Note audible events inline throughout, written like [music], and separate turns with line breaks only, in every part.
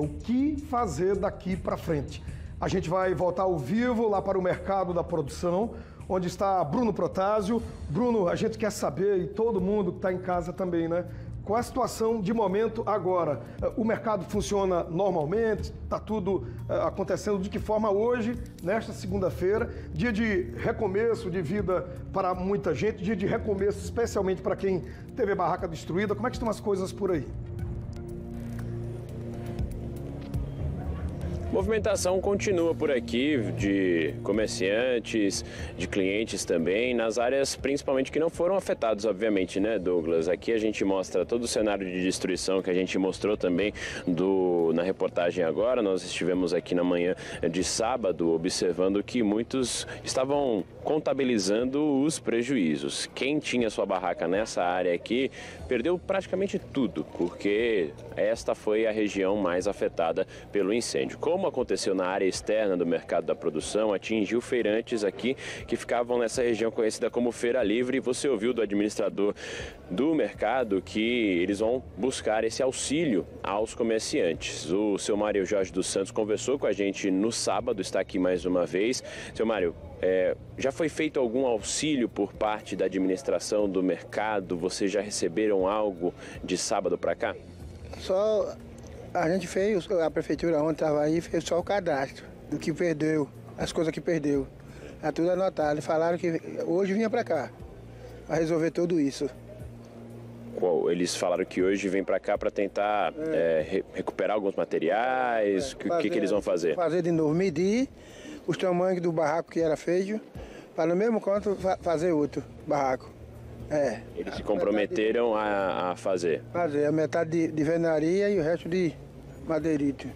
O que fazer daqui para frente? A gente vai voltar ao vivo lá para o mercado da produção, onde está Bruno Protásio. Bruno, a gente quer saber, e todo mundo que está em casa também, né? Qual a situação de momento agora? O mercado funciona normalmente? Está tudo uh, acontecendo de que forma hoje, nesta segunda-feira? Dia de recomeço de vida para muita gente, dia de recomeço especialmente para quem teve barraca destruída. Como é que estão as coisas por aí?
Movimentação continua por aqui de comerciantes, de clientes também, nas áreas principalmente que não foram afetados, obviamente, né, Douglas? Aqui a gente mostra todo o cenário de destruição que a gente mostrou também do, na reportagem agora. Nós estivemos aqui na manhã de sábado observando que muitos estavam contabilizando os prejuízos. Quem tinha sua barraca nessa área aqui perdeu praticamente tudo, porque esta foi a região mais afetada pelo incêndio. Como aconteceu na área externa do mercado da produção, atingiu feirantes aqui que ficavam nessa região conhecida como Feira Livre. Você ouviu do administrador do mercado que eles vão buscar esse auxílio aos comerciantes. O seu Mário Jorge dos Santos conversou com a gente no sábado, está aqui mais uma vez. Seu Mário, é, já foi feito algum auxílio por parte da administração do mercado? Vocês já receberam algo de sábado para cá?
Só a gente fez, a prefeitura ontem estava aí, fez só o cadastro do que perdeu, as coisas que perdeu. É tudo anotado. Falaram que hoje vinha para cá, para resolver tudo isso.
Qual? Eles falaram que hoje vem para cá para tentar é. É, re recuperar alguns materiais. O é, que, que, eles vão fazer?
Fazer de novo, medir os tamanhos do barraco que era feio, para no mesmo canto fazer outro barraco.
É. Eles se comprometeram a, a fazer?
Fazer, a metade de, de venaria e o resto de madeirite.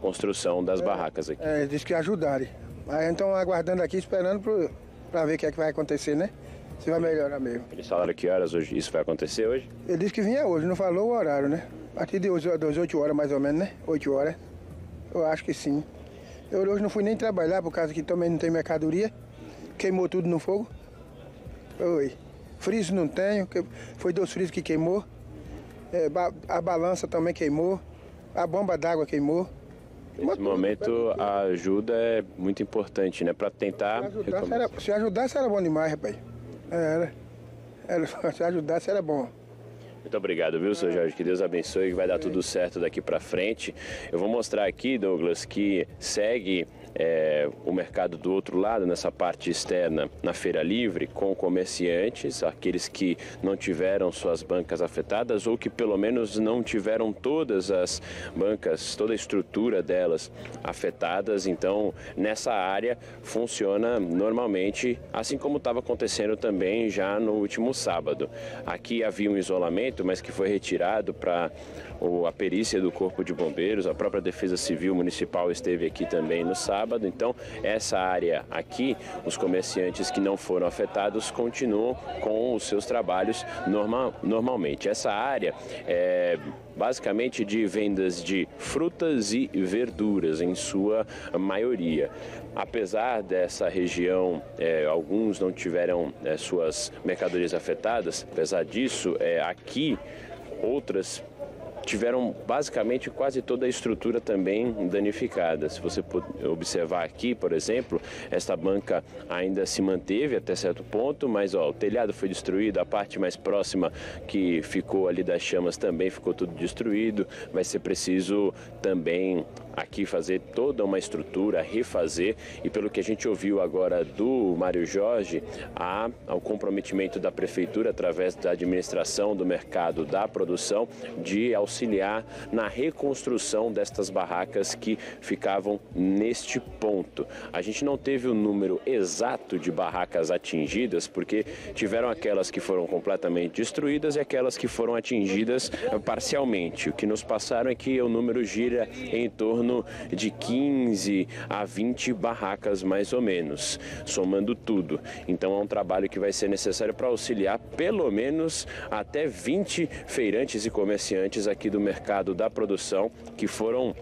Construção das é, barracas aqui.
É, diz que ajudarem. Aí então aguardando aqui, esperando para ver o que é que vai acontecer, né? Se vai melhorar mesmo.
Eles falaram que horas hoje isso vai acontecer hoje?
Ele disse que vinha hoje, não falou o horário, né? A partir de 8 horas mais ou menos, né? 8 horas. Eu acho que sim. Eu hoje não fui nem trabalhar por causa que também não tem mercadoria. Queimou tudo no fogo. Oi. Friso não tenho, foi dois frisos que queimou. É, a balança também queimou. A bomba d'água queimou.
Nesse momento a ajuda é muito importante, né? Para tentar.
Se ajudasse, era, se ajudasse era bom demais, rapaz. Era. era [laughs] se ajudasse era bom.
Muito obrigado, viu, senhor Jorge? Que Deus abençoe, que vai dar tudo certo daqui para frente. Eu vou mostrar aqui, Douglas, que segue é, o mercado do outro lado, nessa parte externa, na feira livre, com comerciantes, aqueles que não tiveram suas bancas afetadas ou que pelo menos não tiveram todas as bancas, toda a estrutura delas afetadas. Então, nessa área funciona normalmente, assim como estava acontecendo também já no último sábado. Aqui havia um isolamento, mas que foi retirado para a perícia do Corpo de Bombeiros, a própria Defesa Civil Municipal esteve aqui também no sábado. Então, essa área aqui, os comerciantes que não foram afetados continuam com os seus trabalhos normal, normalmente. Essa área é basicamente de vendas de frutas e verduras, em sua maioria. Apesar dessa região, é, alguns não tiveram é, suas mercadorias afetadas, apesar disso, é, aqui outras tiveram basicamente quase toda a estrutura também danificada. Se você observar aqui, por exemplo, esta banca ainda se manteve até certo ponto, mas ó, o telhado foi destruído, a parte mais próxima que ficou ali das chamas também ficou tudo destruído. Vai ser preciso também aqui fazer toda uma estrutura, refazer e pelo que a gente ouviu agora do Mário Jorge, há o comprometimento da prefeitura através da administração do mercado da produção de auxiliar na reconstrução destas barracas que ficavam neste ponto. A gente não teve o número exato de barracas atingidas porque tiveram aquelas que foram completamente destruídas e aquelas que foram atingidas parcialmente. O que nos passaram é que o número gira em torno torno de 15 a 20 barracas mais ou menos, somando tudo. Então é um trabalho que vai ser necessário para auxiliar pelo menos até 20 feirantes e comerciantes aqui do mercado da produção que foram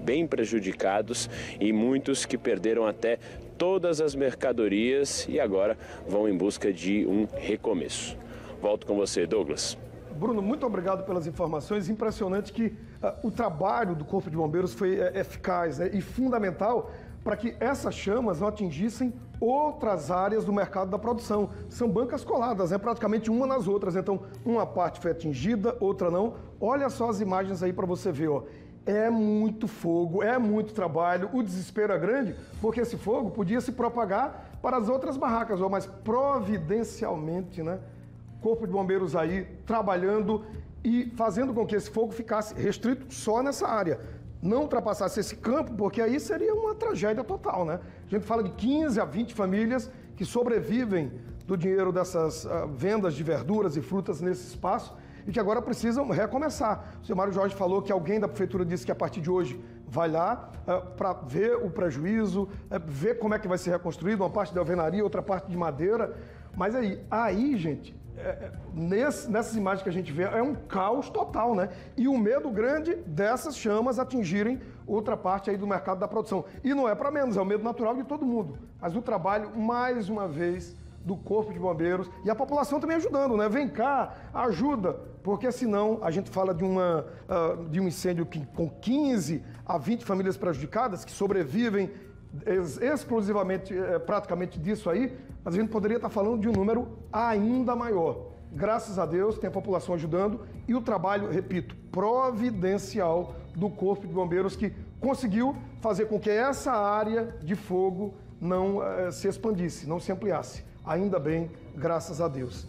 bem prejudicados e muitos que perderam até todas as mercadorias e agora vão em busca de um recomeço. Volto com você, Douglas.
Bruno, muito obrigado pelas informações. Impressionante que uh, o trabalho do Corpo de Bombeiros foi uh, eficaz né, e fundamental para que essas chamas não atingissem outras áreas do mercado da produção. São bancas coladas, né, praticamente uma nas outras. Então, uma parte foi atingida, outra não. Olha só as imagens aí para você ver. Ó. É muito fogo, é muito trabalho, o desespero é grande, porque esse fogo podia se propagar para as outras barracas, ó, mas providencialmente, né? Corpo de Bombeiros aí trabalhando e fazendo com que esse fogo ficasse restrito só nessa área. Não ultrapassasse esse campo, porque aí seria uma tragédia total, né? A gente fala de 15 a 20 famílias que sobrevivem do dinheiro dessas uh, vendas de verduras e frutas nesse espaço e que agora precisam recomeçar. O senhor Mário Jorge falou que alguém da prefeitura disse que a partir de hoje vai lá uh, para ver o prejuízo, uh, ver como é que vai ser reconstruído, uma parte de alvenaria, outra parte de madeira. Mas aí, aí, gente, é, é, nesse, nessas imagens que a gente vê, é um caos total, né? E o medo grande dessas chamas atingirem outra parte aí do mercado da produção. E não é para menos, é o medo natural de todo mundo. Mas o trabalho, mais uma vez, do Corpo de Bombeiros e a população também ajudando, né? Vem cá, ajuda, porque senão a gente fala de, uma, uh, de um incêndio que, com 15 a 20 famílias prejudicadas que sobrevivem exclusivamente, é, praticamente disso aí, mas a gente poderia estar falando de um número ainda maior. Graças a Deus, tem a população ajudando e o trabalho, repito, providencial do Corpo de Bombeiros que conseguiu fazer com que essa área de fogo não é, se expandisse, não se ampliasse. Ainda bem, graças a Deus.